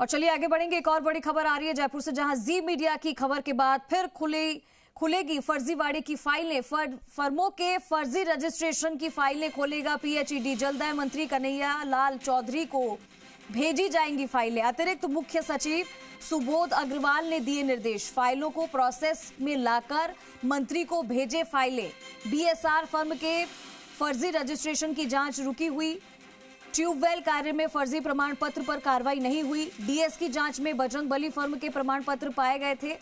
और चलिए आगे बढ़ेंगे। एक और बड़ी खबर आ रही है जयपुर से जहाँ जी मीडिया की खबर के बाद फिर खुली खुलेगी फर्जीवाड़े की फाइलें। फर, फर्मों के फर्जी रजिस्ट्रेशन की फाइलें खोलेगा पीएचईडी। जलदाय मंत्री कन्हैया लाल चौधरी को भेजी जाएँगी फाइलें। अतिरिक्त मुख्य सचिव सुबोध अग्रवाल ने दिए निर्देश। फाइलों को प्रोसेस में लाकर मंत्री को भेजे फाइलें। बीएसआर फर्म के फर्जी रजिस्ट्रेशन की जाँच रुकी हुई। ट्यूबवेल कार्य में फर्जी प्रमाण पत्र पर कार्रवाई नहीं हुई। डीएस की जाँच में बजरंग बली फर्म के प्रमाण पत्र पाए गए थे।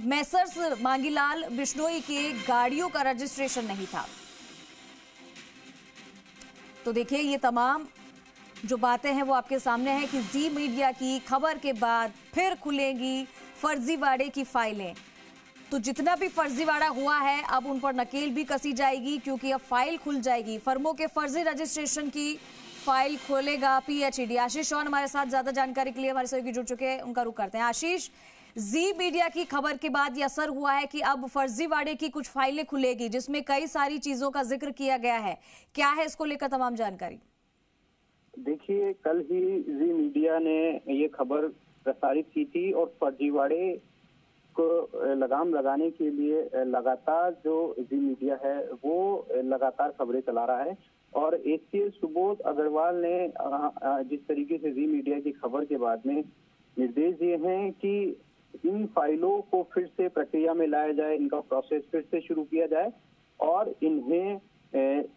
मैसर्स मांगीलाल बिश्नोई के गाड़ियों का रजिस्ट्रेशन नहीं था। तो देखिए, ये तमाम जो बातें हैं वो आपके सामने हैं कि जी मीडिया की खबर के बाद फिर खुलेंगी फर्जीवाड़े की फाइलें। तो जितना भी फर्जीवाड़ा हुआ है, अब उन पर नकेल भी कसी जाएगी क्योंकि अब फ़ाइल खुल जाएगी। फर्मों के फर्जी रजिस्ट्रेशन की फ़ाइल खोलेगा पीएचईडी। आशीष चौहान हमारे साथ, ज़्यादा जानकारी के लिए हमारे सहयोगी जुड़ चुके हैं, उनका रुख करते हैं। आशीष, जी मीडिया की खबर के बाद यह असर हुआ है कि अब फर्जीवाड़े की कुछ फाइलें खुलेगी, जिसमें कई सारी चीज़ों का ज़िक्र किया गया है। क्या है इसको लेकर तमाम जानकारी? देखिए, कल ही जी मीडिया ने ये खबर प्रसारित की थी और फर्जीवाड़े लगाम लगाने के लिए लगातार जो जी मीडिया है वो लगातार खबरें चला रहा है। और एस सुबोध अग्रवाल ने जिस तरीके से जी मीडिया की खबर के बाद में निर्देश दिए हैं कि इन फाइलों को फिर से प्रक्रिया में लाया जाए इनका प्रोसेस फिर से शुरू किया जाए और इन्हें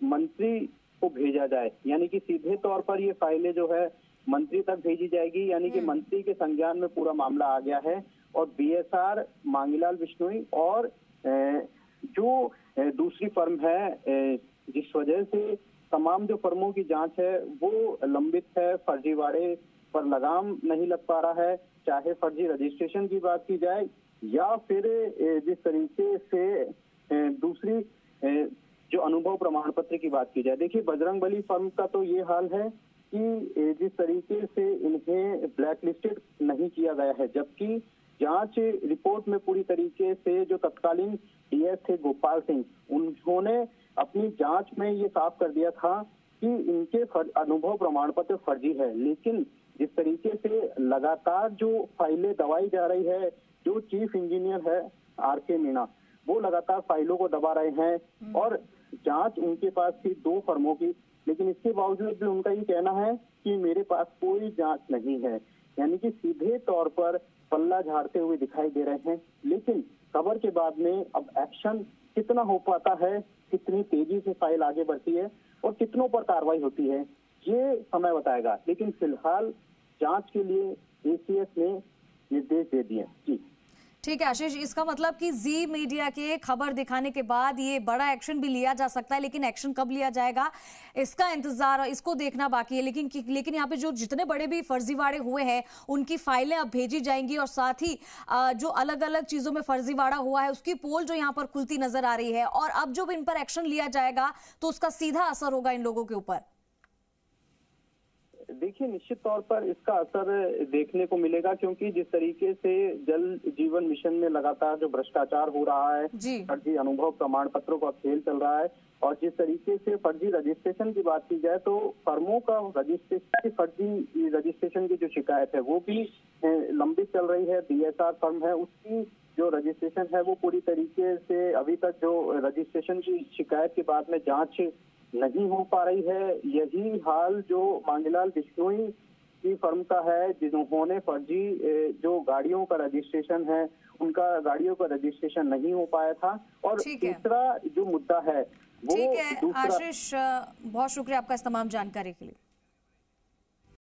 मंत्री को भेजा जाए। यानी कि सीधे तौर पर ये फाइलें जो है मंत्री तक भेजी जाएगी यानी कि मंत्री के संज्ञान में पूरा मामला आ गया है। और बीएसआर मांगीलाल बिश्नोई और जो दूसरी फर्म है जिस वजह से तमाम जो फर्मों की जाँच है, वो लंबित है, फर्जीवाड़े पर लगाम नहीं लग पा रहा है। चाहे फर्जी रजिस्ट्रेशन की बात की जाए, या फिर जिस तरीके से दूसरी जो अनुभव प्रमाण पत्र की बात की जाए। देखिए, बजरंग बली फर्म का तो ये हाल है कि जिस तरीके से इन्हें ब्लैक लिस्टेड नहीं किया गया है, जबकि जाँच रिपोर्ट में पूरी तरीके से जो तत्कालीन डीएस थे गोपाल सिंह उन्होंने अपनी जाँच में ये साफ़ कर दिया था कि इनके अनुभव प्रमाण पत्र फर्जी है। लेकिन जिस तरीके से लगातार जो फाइलें दबाई जा रही है जो चीफ इंजीनियर है आर के मीणा वो लगातार फाइलों को दबा रहे हैं और जाँच उनके पास थी दो फर्मों की। लेकिन इसके बावजूद भी उनका ये कहना है कि मेरे पास कोई जाँच नहीं है। यानी कि सीधे तौर पर पल्ला झाड़ते हुए दिखाई दे रहे हैं, लेकिन खबर के बाद में अब एक्शन कितना हो पाता है, कितनी तेज़ी से फ़ाइल आगे बढ़ती है और कितनों पर कार्रवाई होती है, ये समय बताएगा। लेकिन फ़िलहाल जाँच के लिए एसीएस ने निर्देश दे दिए जी। ठीक है, आशीष, इसका मतलब कि जी मीडिया के खबर दिखाने के बाद ये बड़ा एक्शन भी लिया जा सकता है, लेकिन एक्शन कब लिया जाएगा, इसका इंतज़ार इसको देखना बाकी है। लेकिन लेकिन यहाँ पे जो जितने बड़े भी फर्जीवाड़े हुए हैं, उनकी फाइलें अब भेजी जाएँगी और साथ ही जो अलग अलग चीज़ों में फर्जीवाड़ा हुआ है, उसकी पोल जो यहाँ पर खुलती नज़र आ रही है और अब जब इन पर एक्शन लिया जाएगा तो उसका सीधा असर होगा इन लोगों के ऊपर। देखिए निश्चित तौर पर इसका असर देखने को मिलेगा क्योंकि जिस तरीके से जल जीवन मिशन में लगातार जो भ्रष्टाचार हो रहा है फर्जी अनुभव प्रमाण पत्रों का खेल चल रहा है और जिस तरीके से फर्जी रजिस्ट्रेशन की बात की जाए तो फर्मों का रजिस्ट्रेशन की फर्जी रजिस्ट्रेशन की जो शिकायत है वो भी लंबित चल रही है। बीएसआर फर्म है उसकी जो रजिस्ट्रेशन है वो पूरी तरीके से अभी तक जो रजिस्ट्रेशन की शिकायत के बाद में जाँच नहीं हो पा रही है। यही हाल जो मांगीलाल बिश्नोई की फर्म का है जिन्होंने फर्जी जो गाड़ियों का रजिस्ट्रेशन है उनका गाड़ियों का रजिस्ट्रेशन नहीं हो पाया था। और तीसरा जो मुद्दा है वो ठीक है आशीष बहुत शुक्रिया आपका इस तमाम जानकारी के लिए।